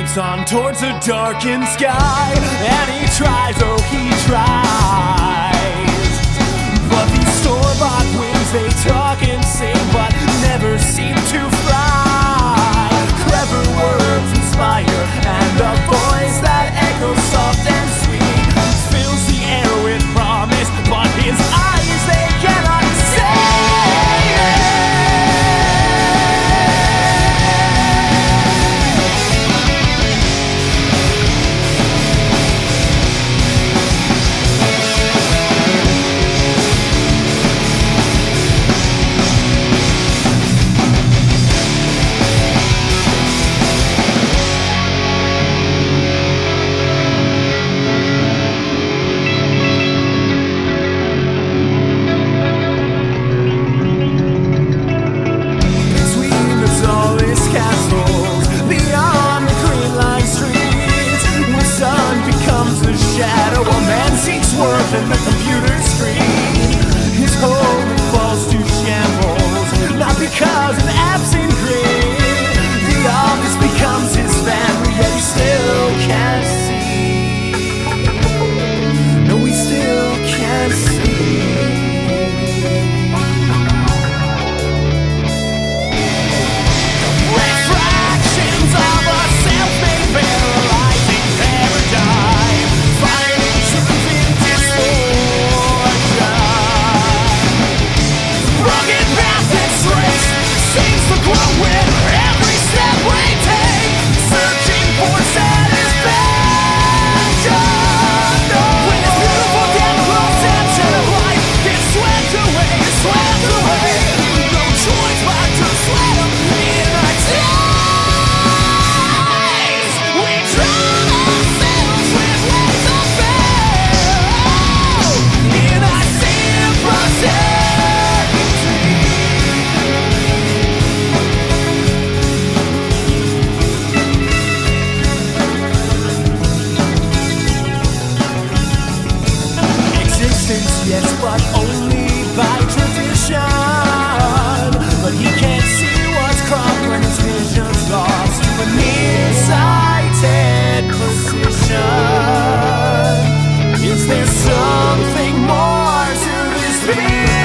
keeps on towards a darkened sky And he tries, oh he tries. But these store-bought whims, they talk and sing But never seem to words in the computer screen. with see.